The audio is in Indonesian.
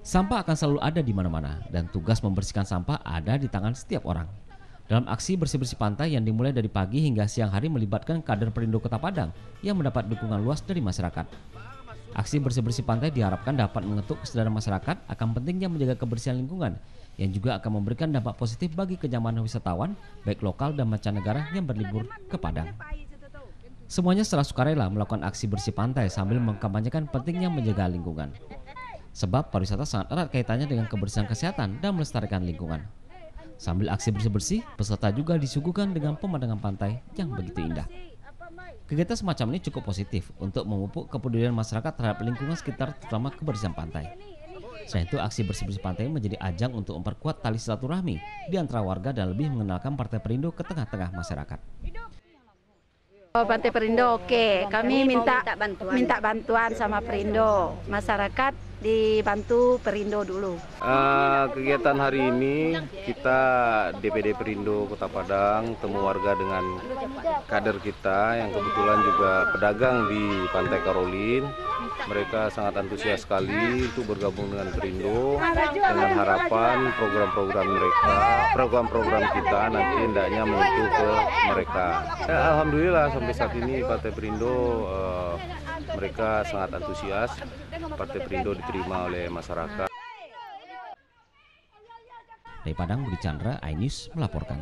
Sampah akan selalu ada di mana-mana dan tugas membersihkan sampah ada di tangan setiap orang. Dalam aksi bersih-bersih pantai yang dimulai dari pagi hingga siang hari melibatkan kader Perindo Kota Padang yang mendapat dukungan luas dari masyarakat. Aksi bersih-bersih pantai diharapkan dapat mengetuk kesadaran masyarakat akan pentingnya menjaga kebersihan lingkungan yang juga akan memberikan dampak positif bagi kenyamanan wisatawan baik lokal dan mancanegara yang berlibur ke Padang. Semuanya setelah sukarela melakukan aksi bersih pantai sambil mengkampanyekan pentingnya menjaga lingkungan. Sebab pariwisata sangat erat kaitannya dengan kebersihan kesehatan dan melestarikan lingkungan. Sambil aksi bersih-bersih, peserta juga disuguhkan dengan pemandangan pantai yang begitu indah. Kegiatan semacam ini cukup positif untuk memupuk kepedulian masyarakat terhadap lingkungan sekitar terutama kebersihan pantai. Selain itu, aksi bersih-bersih pantai menjadi ajang untuk memperkuat tali silaturahmi di antara warga dan lebih mengenalkan Partai Perindo ke tengah-tengah masyarakat. Oh, Pantai Perindo oke. Kami minta minta bantuan sama Perindo. Masyarakat dibantu Perindo dulu. Uh, kegiatan hari ini kita DPD Perindo Kota Padang temu warga dengan kader kita yang kebetulan juga pedagang di Pantai Karolin mereka sangat antusias sekali untuk bergabung dengan Perindo dengan harapan program-program mereka, program-program kita nanti hendaknya menuju ke mereka. Ya, Alhamdulillah sampai saat ini Partai Perindo eh, mereka sangat antusias, Partai Perindo diterima oleh masyarakat. Dari Padang, Budi Chandra, INews melaporkan.